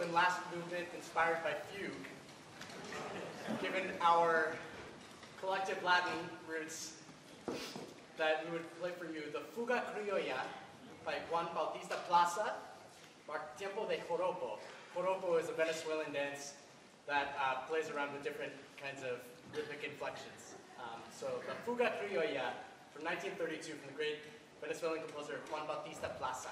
And Last Movement inspired by fugue, given our collective Latin roots, that we would play for you the Fuga Criolla by Juan Bautista Plaza, marked Tiempo de Joropo. Joropo is a Venezuelan dance that uh, plays around with different kinds of rhythmic inflections. Um, so the Fuga Criolla from 1932 from the great Venezuelan composer Juan Bautista Plaza.